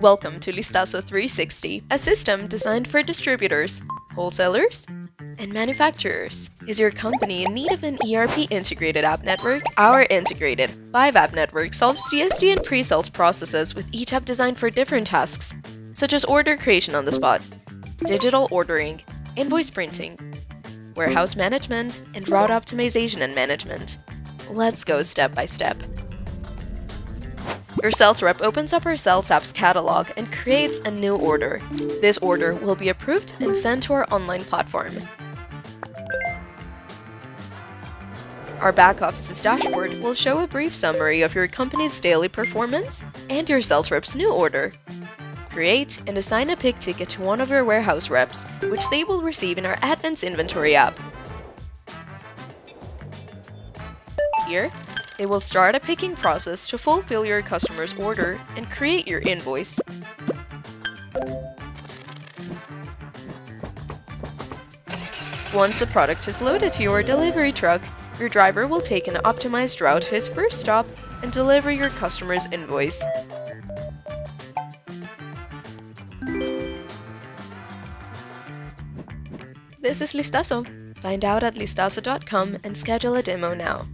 Welcome to Listaso 360, a system designed for distributors, wholesalers, and manufacturers. Is your company in need of an ERP integrated app network? Our integrated 5-app network solves DSD and pre-sales processes with each app designed for different tasks, such as order creation on the spot, digital ordering, invoice printing, warehouse management, and route optimization and management. Let's go step by step. Your sales rep opens up our sales app's catalog and creates a new order. This order will be approved and sent to our online platform. Our back office's dashboard will show a brief summary of your company's daily performance and your sales rep's new order. Create and assign a pick ticket to one of your warehouse reps, which they will receive in our Advance Inventory app. Here, they will start a picking process to fulfill your customer's order and create your invoice. Once the product is loaded to your delivery truck, your driver will take an optimized route to his first stop and deliver your customer's invoice. This is Listaso. Find out at listaso.com and schedule a demo now.